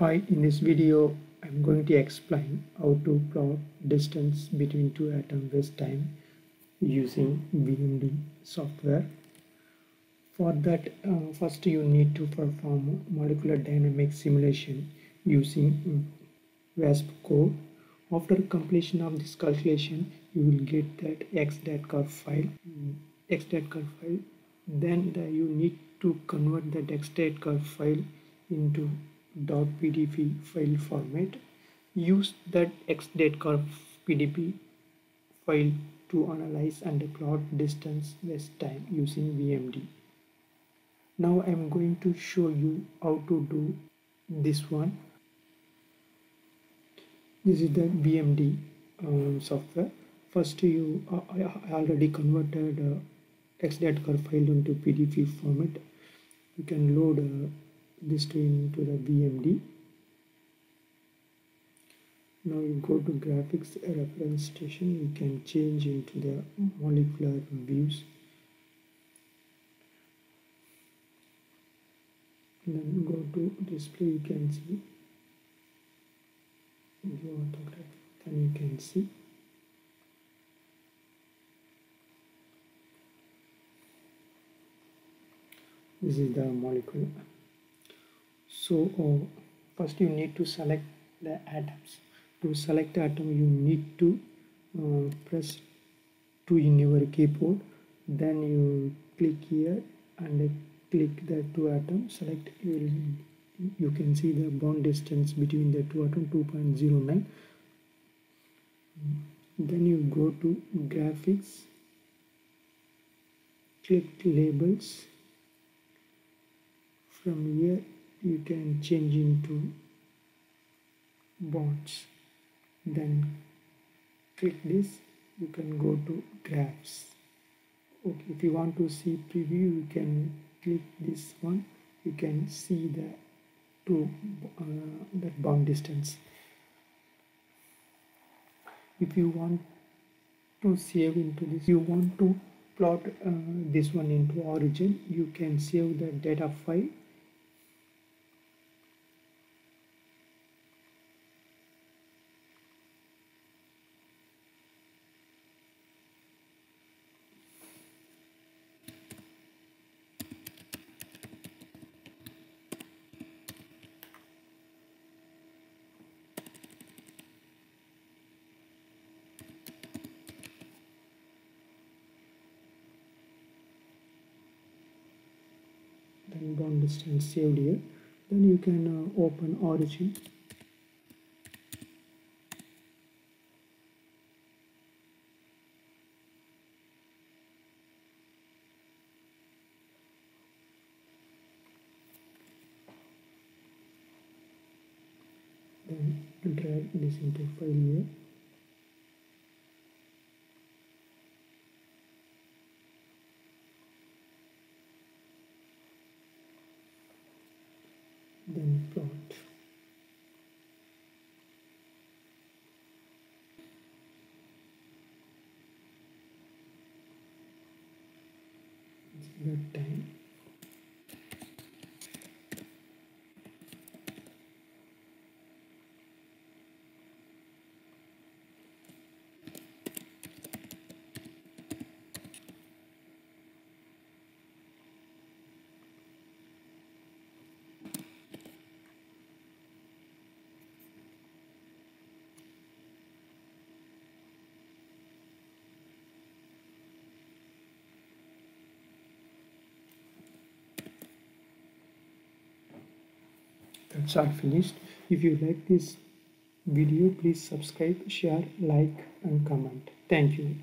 Hi, in this video I'm going to explain how to plot distance between two atoms with time using VMD software. For that uh, first you need to perform molecular dynamics simulation using VASP code. After completion of this calculation you will get that XDATCAR file XDATCAR file then the, you need to convert that XDATCAR file into .pdb file format. Use that XDATCAR pdb file to analyze and plot distance with time using VMD. Now I'm going to show you how to do this one. This is the VMD uh, software. First you uh, I already converted uh, XDATCAR file into pdb format. You can load uh, this to into the VMD. Now you go to graphics representation, you can change into the molecular views. And then go to display, you can see view autograph, then you can see this is the molecule so uh, first you need to select the atoms. To select the atom you need to uh, press 2 in your keyboard. Then you click here and click the two atoms select you, you can see the bond distance between the two atoms 2.09 then you go to graphics click labels. From here you can change into bonds then click this. You can go to graphs. Okay if you want to see preview you can click this one. You can see the two uh, that bond distance. If you want to save into this you want to plot uh, this one into origin you can save the data file then bond distance saved here then you can uh, open origin. Then drag this into file here then plot the time that's all finished if you like this video please subscribe share like and comment. Thank you